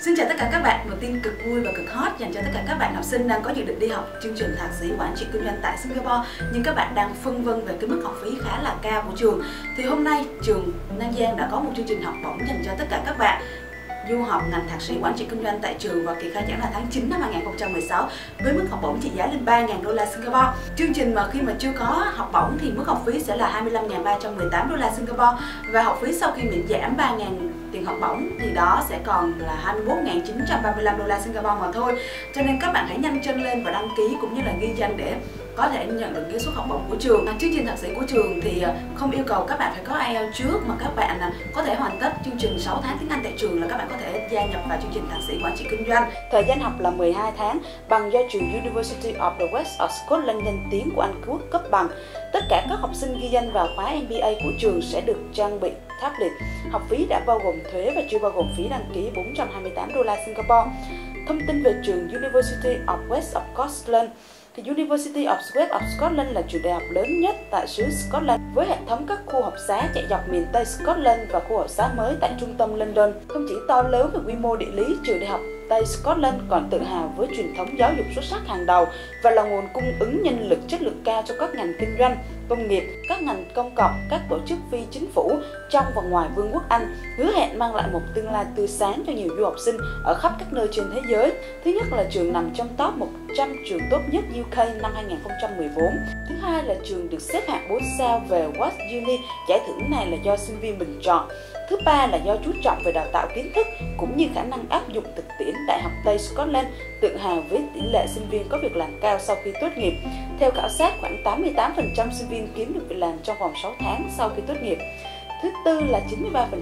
Xin chào tất cả các bạn, một tin cực vui và cực hot dành cho tất cả các bạn học sinh đang có dự định đi học chương trình thạc sĩ quản trị kinh doanh tại Singapore nhưng các bạn đang phân vân về cái mức học phí khá là cao của trường. Thì hôm nay trường Nam Giang đã có một chương trình học bổng dành cho tất cả các bạn du học ngành thạc sĩ quản trị kinh doanh tại trường và kỳ khai giảng là tháng 9 năm 2016 với mức học bổng trị giá lên 3.000 đô la Singapore. Chương trình mà khi mà chưa có học bổng thì mức học phí sẽ là 25.318 đô la Singapore và học phí sau khi miễn giảm 3.000 tiền học bổng thì đó sẽ còn là 21.935 đô la Singapore mà thôi. Cho nên các bạn hãy nhanh chân lên và đăng ký cũng như là ghi danh để có thể nhận được cái suất học bổng của trường. À, chương trình thạc sĩ của trường thì à, không yêu cầu các bạn phải có IELTS trước mà các bạn à, có thể hoàn tất chương trình 6 tháng tiếng Anh tại trường là các bạn có thể gia nhập vào chương trình thạc sĩ quản trị kinh doanh. Thời gian học là 12 tháng bằng do trường University of the West of Scotland danh tiếng của Anh Quốc cấp bằng. Tất cả các học sinh ghi danh vào khóa MBA của trường sẽ được trang bị tablet. Học phí đã bao gồm thuế và chưa bao gồm phí đăng ký 428 đô la Singapore. Thông tin về trường University of West of Scotland thì University of West of Scotland là trường đại học lớn nhất tại xứ Scotland với hệ thống các khu học xá chạy dọc miền Tây Scotland và khu học xá mới tại trung tâm London. Không chỉ to lớn về quy mô địa lý, trường đại học Tây Scotland còn tự hào với truyền thống giáo dục xuất sắc hàng đầu và là nguồn cung ứng nhân lực chất lượng cao cho các ngành kinh doanh, công nghiệp, các ngành công cộng, các tổ chức phi chính phủ trong và ngoài Vương quốc Anh, hứa hẹn mang lại một tương lai tươi sáng cho nhiều du học sinh ở khắp các nơi trên thế giới. Thứ nhất là trường nằm trong top 100 trường tốt nhất UK năm 2014. Thứ hai là trường được xếp hạng 4 sao về West Uni. Giải thưởng này là do sinh viên bình chọn. Thứ ba là do chú trọng về đào tạo kiến thức cũng như khả năng áp dụng thực tiễn Đại học Tây Scotland tự hào với tỷ lệ sinh viên có việc làm cao sau khi tốt nghiệp. Theo khảo sát, khoảng 88% sinh viên kiếm được việc làm trong vòng 6 tháng sau khi tốt nghiệp. Thứ tư là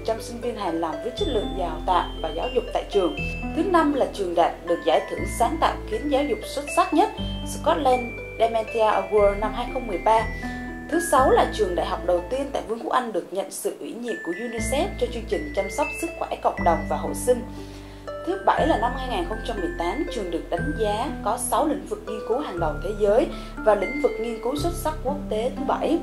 93% sinh viên hài lòng với chất lượng đào tạo và giáo dục tại trường. Thứ năm là trường đạt được giải thưởng sáng tạo kiến giáo dục xuất sắc nhất Scotland Dementia Award năm 2013. Thứ sáu là trường đại học đầu tiên tại Vương quốc Anh được nhận sự ủy nhiệm của UNICEF cho chương trình chăm sóc sức khỏe cộng đồng và hộ sinh. Thứ bảy là năm 2018, trường được đánh giá có 6 lĩnh vực nghiên cứu hàng đầu thế giới và lĩnh vực nghiên cứu xuất sắc quốc tế thứ bảy.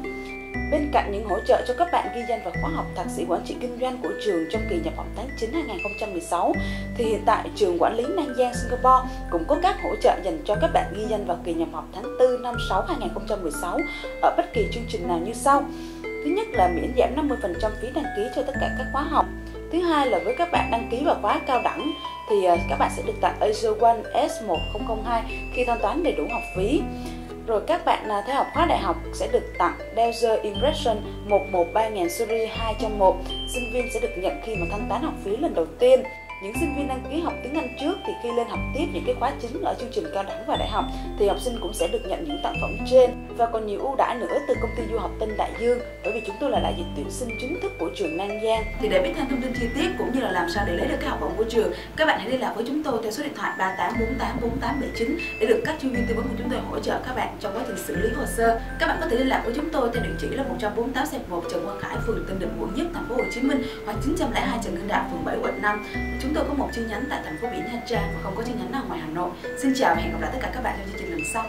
Bên cạnh những hỗ trợ cho các bạn ghi danh vào khóa học thạc sĩ quản trị kinh doanh của trường trong kỳ nhập học tháng 9 2016, thì hiện tại trường quản lý Nam Giang Singapore cũng có các hỗ trợ dành cho các bạn ghi danh vào kỳ nhập học tháng 4 năm 6 2016 ở bất kỳ chương trình nào như sau. Thứ nhất là miễn giảm 50% phí đăng ký cho tất cả các khóa học. Thứ hai là với các bạn đăng ký vào khóa cao đẳng thì à, các bạn sẽ được tặng Asia One S1002 khi thanh toán đầy đủ học phí. Rồi các bạn à, theo học khóa đại học sẽ được tặng Delzer Impression 113.000 series 201. Sinh viên sẽ được nhận khi mà thanh toán học phí lần đầu tiên những sinh viên đăng ký học tiếng Anh trước thì khi lên học tiếp những cái khóa chính ở chương trình cao đẳng và đại học thì học sinh cũng sẽ được nhận những tặng phẩm trên và còn nhiều ưu đãi nữa từ công ty du học Tân Đại Dương bởi vì chúng tôi là đại diện tuyển sinh chính thức của trường Nam Giang. Thì để biết thêm thông tin chi tiết cũng như là làm sao để lấy được cái học bổng của trường, các bạn hãy liên lạc với chúng tôi theo số điện thoại 38484879 để được các chuyên viên tư vấn của chúng tôi hỗ trợ các bạn trong quá trình xử lý hồ sơ. Các bạn có thể liên lạc với chúng tôi theo địa chỉ là 148 1 Trần Quang Khải, phường Tân Định, quận Nhất, thành phố Hồ Chí Minh hoặc 902 Trần Hưng Đạo, phường 7, quận 5. Chúng tôi có một chi nhánh tại thành phố biển Nha trang Trang và không có chi nhánh nào ngoài Hà Nội. Xin chào và hẹn gặp lại tất cả các bạn trong chương trình lần sau.